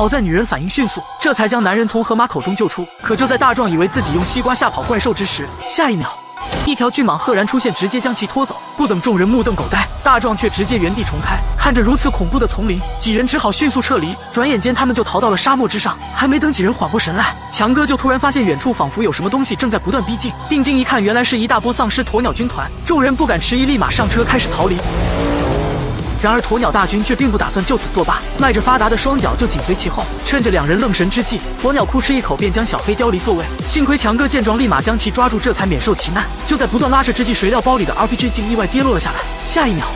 好在女人反应迅速，这才将男人从河马口中救出。可就在大壮以为自己用西瓜吓跑怪兽之时，下一秒。一条巨蟒赫然出现，直接将其拖走。不等众人目瞪口呆，大壮却直接原地重开。看着如此恐怖的丛林，几人只好迅速撤离。转眼间，他们就逃到了沙漠之上。还没等几人缓过神来，强哥就突然发现远处仿佛有什么东西正在不断逼近。定睛一看，原来是一大波丧尸鸵鸟军团。众人不敢迟疑，立马上车开始逃离。然而鸵鸟大军却并不打算就此作罢，迈着发达的双脚就紧随其后。趁着两人愣神之际，鸵鸟哭哧一口便将小黑叼离座位。幸亏强哥见状，立马将其抓住，这才免受其难。就在不断拉扯之际，谁料包里的 RPG 竟意外跌落了下来。下一秒。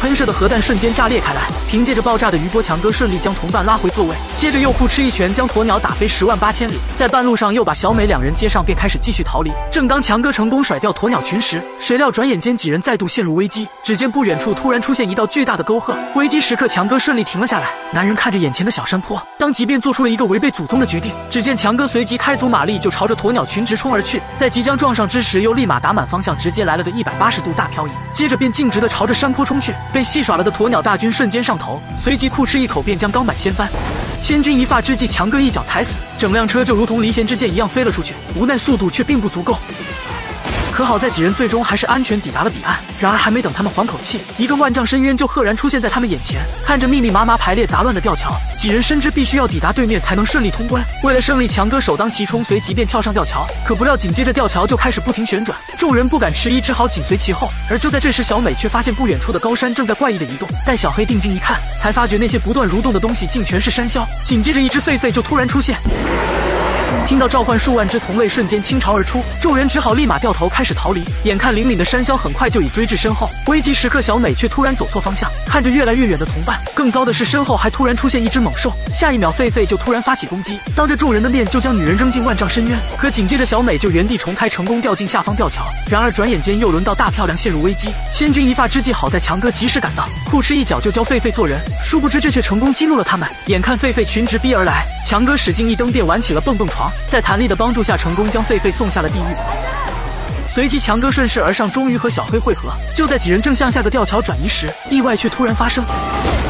喷射的核弹瞬间炸裂开来，凭借着爆炸的余波，强哥顺利将同伴拉回座位，接着又酷吃一拳将鸵鸟打飞十万八千里，在半路上又把小美两人接上，便开始继续逃离。正当强哥成功甩掉鸵鸟群时，谁料转眼间几人再度陷入危机。只见不远处突然出现一道巨大的沟壑，危机时刻，强哥顺利停了下来。男人看着眼前的小山坡，当即便做出了一个违背祖宗的决定。只见强哥随即开足马力就朝着鸵鸟群直冲而去，在即将撞上之时，又立马打满方向，直接来了个一百八十度大漂移，接着便径直的朝着山坡冲去。被戏耍了的鸵鸟大军瞬间上头，随即酷吃一口便将钢板掀翻。千钧一发之际，强哥一脚踩死，整辆车就如同离弦之箭一样飞了出去。无奈速度却并不足够。可好在几人最终还是安全抵达了彼岸。然而还没等他们缓口气，一个万丈深渊就赫然出现在他们眼前。看着密密麻麻排列杂乱的吊桥，几人深知必须要抵达对面才能顺利通关。为了胜利，强哥首当其冲，随即便跳上吊桥。可不料紧接着吊桥就开始不停旋转，众人不敢迟疑，只好紧随其后。而就在这时，小美却发现不远处的高山正在怪异的移动。待小黑定睛一看，才发觉那些不断蠕动的东西竟全是山魈。紧接着，一只狒狒就突然出现。听到召唤，数万只同类瞬间倾巢而出，众人只好立马掉头开始逃离。眼看灵敏的山魈很快就已追至身后，危急时刻，小美却突然走错方向，看着越来越远的同伴。更糟的是，身后还突然出现一只猛兽，下一秒，狒狒就突然发起攻击，当着众人的面就将女人扔进万丈深渊。可紧接着，小美就原地重开，成功掉进下方吊桥。然而转眼间又轮到大漂亮陷入危机，千钧一发之际，好在强哥及时赶到，酷吃一脚就教狒狒做人。殊不知这却成功激怒了他们。眼看狒狒群直逼而来，强哥使劲一蹬，便玩起了蹦蹦床。在弹力的帮助下，成功将狒狒送下了地狱。随即，强哥顺势而上，终于和小黑汇合。就在几人正向下的吊桥转移时，意外却突然发生。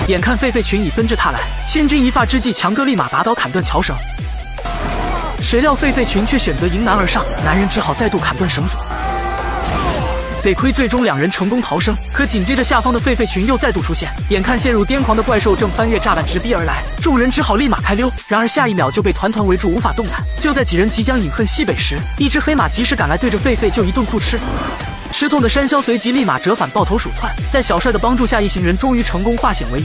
眼看狒狒群已纷至沓来，千钧一发之际，强哥立马拔刀砍断桥绳。谁料狒狒群却选择迎难而上，男人只好再度砍断绳索。得亏最终两人成功逃生，可紧接着下方的狒狒群又再度出现，眼看陷入癫狂的怪兽正翻越栅栏直逼而来，众人只好立马开溜。然而下一秒就被团团围住，无法动弹。就在几人即将饮恨西北时，一只黑马及时赶来，对着狒狒就一顿酷吃。吃痛的山魈随即立马折返，抱头鼠窜。在小帅的帮助下，一行人终于成功化险为夷。